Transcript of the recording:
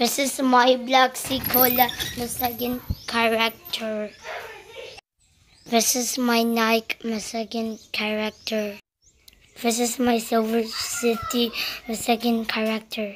This is my black seagull the second character. This is my Nike second character. This is my Silver City the second character.